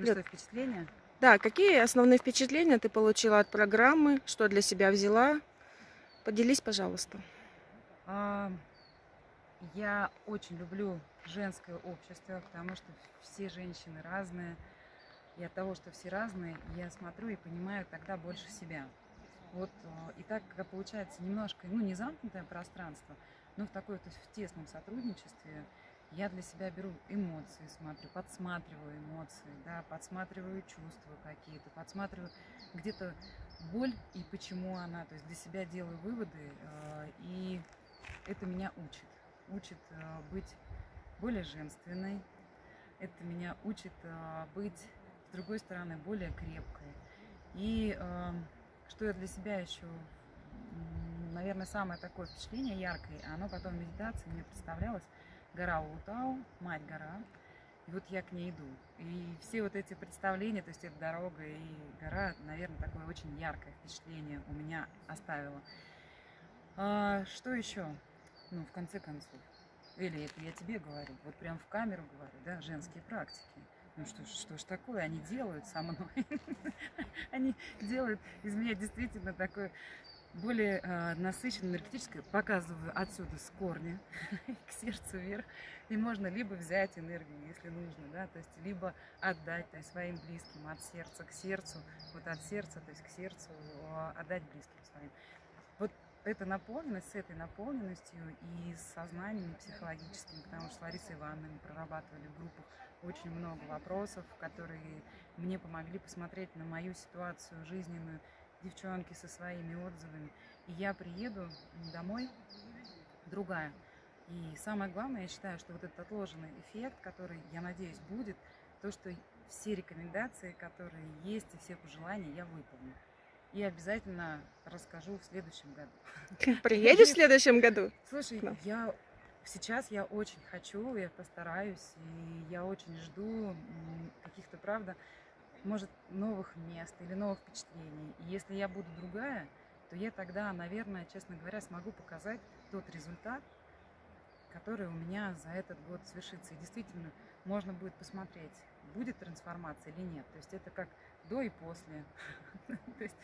Ну что, впечатления? Да, какие основные впечатления ты получила от программы, что для себя взяла? Поделись, пожалуйста. А, Я очень люблю женское общество, потому что все женщины разные. И от того, что все разные, я смотрю и понимаю тогда больше себя. Вот а, и так как получается немножко, ну не замкнутое пространство, но в такой, то есть в тесном сотрудничестве я для себя беру эмоции, смотрю, подсматриваю эмоции, да, подсматриваю чувства какие-то, подсматриваю где-то боль и почему она, то есть для себя делаю выводы, э, и это меня учит, учит э, быть более женственной, это меня учит э, быть, с другой стороны, более крепкой. И что я для себя еще, наверное, самое такое впечатление яркое, оно потом в медитации мне представлялось, гора Улутау, мать гора, и вот я к ней иду. И все вот эти представления, то есть эта дорога и гора, наверное, такое очень яркое впечатление у меня оставило. А, что еще? Ну, в конце концов. Или это я тебе говорю, вот прям в камеру говорю, да, женские практики. Ну что, ж- что ж такое, они делают со мной. Они делают из меня действительно такое более э, насыщенное, энергетическое. Показываю отсюда с корня к сердцу вверх. И можно либо взять энергию, если нужно, да, то есть либо отдать то есть, своим близким от сердца к сердцу, вот от сердца, то есть к сердцу э, отдать близким своим. Вот эта наполненность, с этой наполненностью и с сознанием психологическим, потому что с Ларисой Ивановной мы прорабатывали в группах очень много вопросов, которые мне помогли посмотреть на мою ситуацию жизненную, девчонки со своими отзывами. И я приеду домой другая. И самое главное, я считаю, что вот этот отложенный эффект, который, я надеюсь, будет, то, что все рекомендации, которые есть, и все пожелания я выполню. И обязательно расскажу в следующем году. Приедешь в следующем году? Слушай, Да. я сейчас я очень хочу, я постараюсь, и я очень жду каких-то, правда, может, новых мест или новых впечатлений. И если я буду другая, то я тогда, наверное, честно говоря, смогу показать тот результат, который у меня за этот год свершится. И действительно, можно будет посмотреть, будет трансформация или нет. То есть это как до и после. То есть,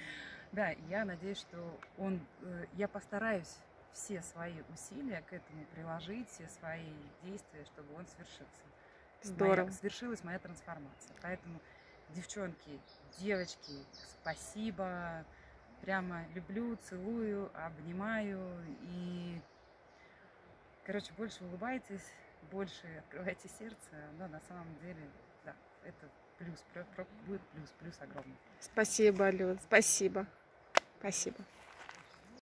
да, я надеюсь, что он, э, я постараюсь все свои усилия к этому приложить, все свои действия, чтобы он свершился. Здорово. Моя- свершилась моя трансформация. Поэтому, девчонки, девочки, спасибо. Прямо люблю, целую, обнимаю. И, короче, больше улыбайтесь, больше открывайте сердце. Но на самом деле, да, это плюс, будет плюс, плюс огромный. Спасибо, Люд, спасибо. Спасибо.